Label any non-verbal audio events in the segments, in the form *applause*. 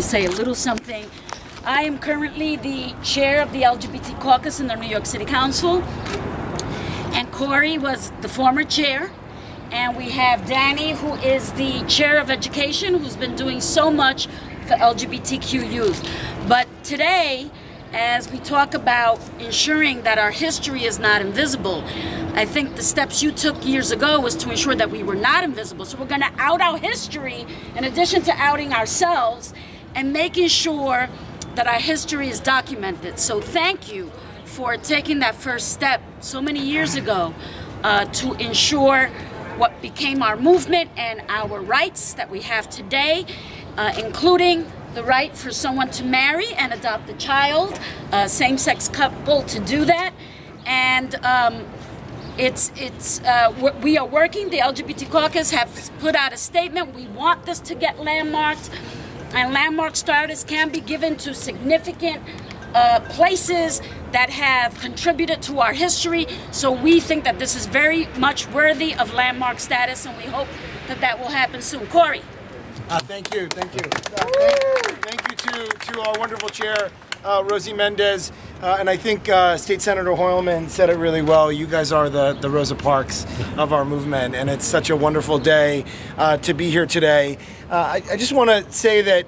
say a little something. I am currently the chair of the LGBT caucus in the New York City Council, and Corey was the former chair. And we have Danny, who is the chair of education, who's been doing so much for LGBTQ youth. But today, as we talk about ensuring that our history is not invisible, I think the steps you took years ago was to ensure that we were not invisible. So we're going to out our history in addition to outing ourselves and making sure that our history is documented. So thank you for taking that first step so many years ago uh, to ensure what became our movement and our rights that we have today, uh, including the right for someone to marry and adopt a child, a same-sex couple to do that, and um, it's it's uh, we are working. The LGBT caucus have put out a statement. We want this to get landmarked, and landmark status can be given to significant uh, places that have contributed to our history. So we think that this is very much worthy of landmark status, and we hope that that will happen soon. Corey. Uh, thank you, thank you. Uh, thank, thank, you to, to our wonderful chair, uh, Rosie Mendez, uh, and I think uh, State Senator Hoylman said it really well. You guys are the, the Rosa Parks of our movement, and it's such a wonderful day uh, to be here today. I, I, just want to say that,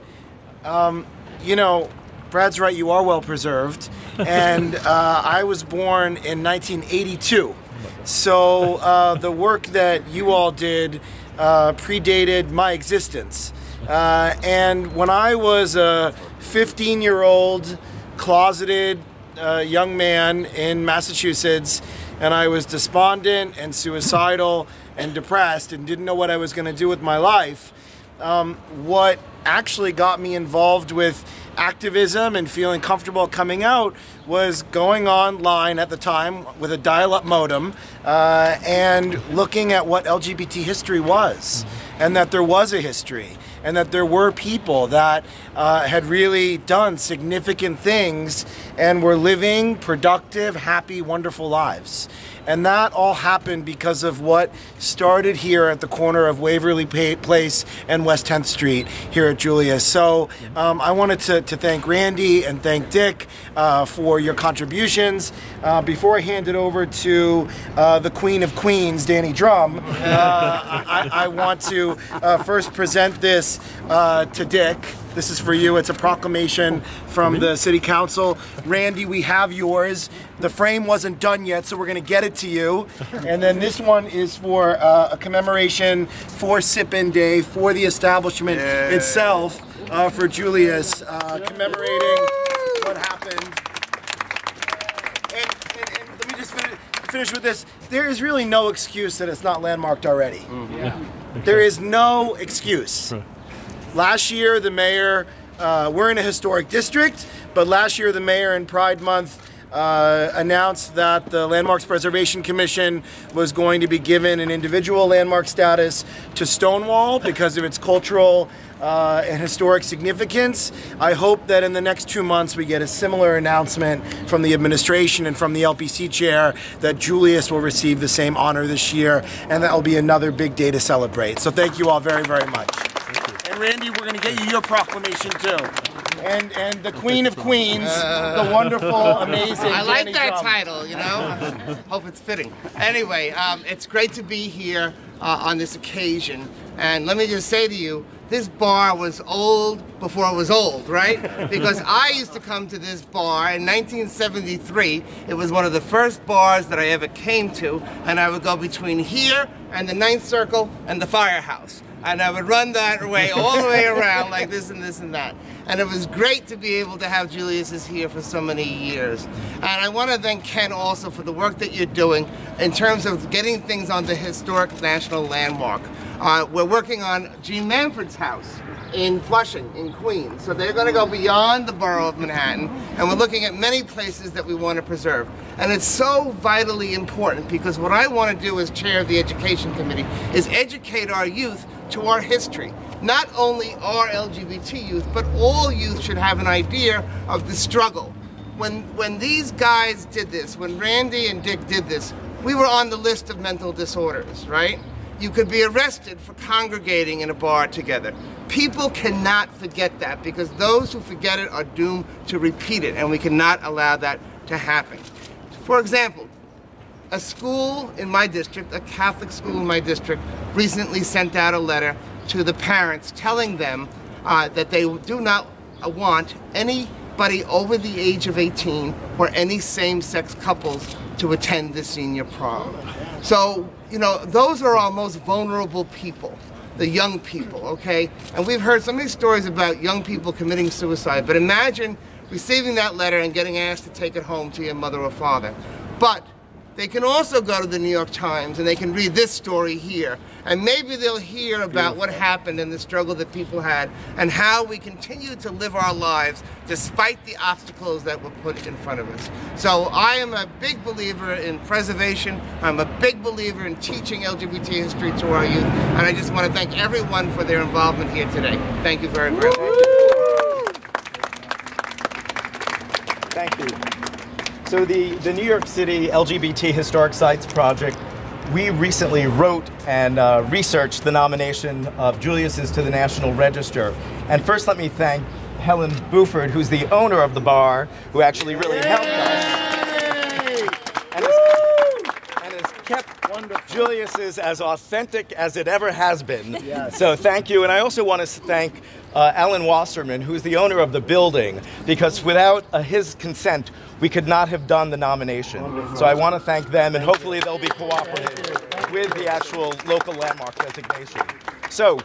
um, you know, Brad's right, you are well preserved. *laughs* And uh, I was born in 1982. So uh, the work that you all did uh, predated my existence. Uh, and when I was a 15 year old, closeted uh, young man in Massachusetts, and I was despondent and suicidal and depressed and didn't know what I was going to do with my life, um, what actually got me involved with activism and feeling comfortable coming out was going online at the time with a dial-up modem uh, and looking at what LGBT history was and that there was a history and that there were people that uh, had really done significant things and were living productive, happy, wonderful lives. And that all happened because of what started here at the corner of Waverly Place and West 10th Street here at Julius. So um, I wanted to, to, thank Randy and thank Dick uh, for your contributions. Uh, before I hand it over to uh, the Queen of Queens, Danny Dromm, uh, *laughs* I, I, want to uh, first present this uh, to Dick. This is for you. It's a proclamation from the City Council. Randy, we have yours. The frame wasn't done yet, so we're going to get it to you. *laughs* And then this one is for uh, a commemoration for Sip-In Day, for the establishment Yay. itself, uh, for Julius, uh, commemorating what happened. And, and, and, let me just finish, finish, with this. There is really no excuse that it's not landmarked already. Mm -hmm. yeah. There is no excuse. Last year, the mayor, uh, we're in a historic district, but last year the mayor in Pride Month uh, announced that the Landmarks Preservation Commission was going to be given an individual landmark status to Stonewall because of its cultural uh, and historic significance. I hope that in the next two months we get a similar announcement from the administration and from the LPC chair that Julius will receive the same honor this year, and that will be another big day to celebrate. So thank you all very, very much. And Randy, we're going to get you your proclamation too. And and the Queen of Queens, uh, the wonderful, *laughs* amazing. I like Danny that Drum. title. You know, *laughs* hope it's fitting. Anyway, um, it's great to be here uh, on this occasion. And let me just say to you, this bar was old before it was old, right? *laughs* Because I used to come to this bar in 1973. It was one of the first bars that I ever came to, and I would go between here and the Ninth Circle and the Firehouse and I would run that way all the way around like this and this and that. And it was great to be able to have Julius's here for so many years. And I want to thank Ken also for the work that you're doing in terms of getting things on the historic national landmark. Uh, we're working on Jeanne Manford's house in Flushing, in Queens. So they're going to go beyond the borough of Manhattan, and we're looking at many places that we want to preserve. And it's so vitally important because what I want to do as chair of the Education Committee is educate our youth to our history. Not only our LGBT youth, but all youth should have an idea of the struggle. When, when these guys did this, when Randy and Dick did this, we were on the list of mental disorders, right? You could be arrested for congregating in a bar together. People cannot forget that because those who forget it are doomed to repeat it, and we cannot allow that to happen. For example, a school in my district, a Catholic school in my district, recently sent out a letter to the parents telling them uh, that they do not want anybody over the age of 18 or any same-sex couples to attend the senior prom. So, you know, those are our most vulnerable people, the young people, okay? And we've heard so many stories about young people committing suicide, but imagine receiving that letter and getting asked to take it home to your mother or father. But they can also go to the New York Times and they can read this story here. And maybe they'll hear about what happened and the struggle that people had and how we continue to live our lives despite the obstacles that were put in front of us. So I am a big believer in preservation. I'm a big believer in teaching LGBT history to our youth. And I just want to thank everyone for their involvement here today. Thank you very, very much. Thank you. So the, the New York City LGBT Historic Sites Project, we recently wrote and uh, researched the nomination of Julius's to the National Register. And first let me thank Helen Buford, who's the owner of the bar, who actually really Yay! helped us. And has, and has kept Wonderful. Julius's as authentic as it ever has been. Yes. So thank you. And I also want to thank uh, Alan Wasserman, who's the owner of the building, because without uh, his consent, we could not have done the nomination. So I want to thank them, and hopefully they'll be cooperative with the actual local landmark designation. So,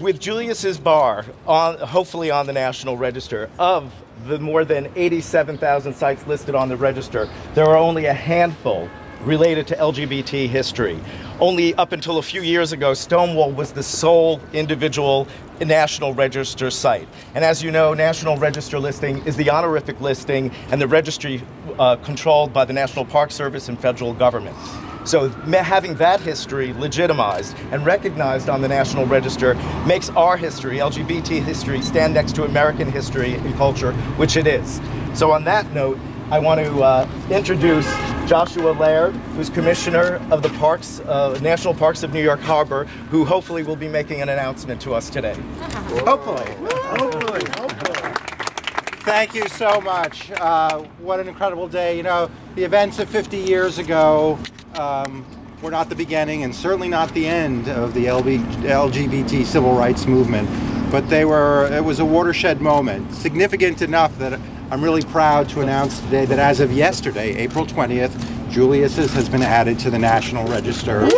with Julius's Bar, on, hopefully on the National Register, of the more than 87,000 sites listed on the register, there are only a handful related to LGBT history. Only up until a few years ago, Stonewall was the sole individual National Register site. And as you know, National Register listing is the honorific listing and the registry uh, controlled by the National Park Service and federal government. So having that history legitimized and recognized on the National Register makes our history, LGBT history, stand next to American history and culture, which it is. So on that note, I want to uh, introduce Joshua Laird, who's Commissioner of the Parks, uh, National Parks of New York Harbor, who hopefully will be making an announcement to us today. Hopefully. Hopefully. Hopefully. Thank you so much. Uh, what an incredible day. You know, the events of 50 years ago um, were not the beginning and certainly not the end of the LB, LGBT civil rights movement, but they were, it was a watershed moment, significant enough that I'm really proud to announce today that as of yesterday, April 20th, Julius's has been added to the National Register.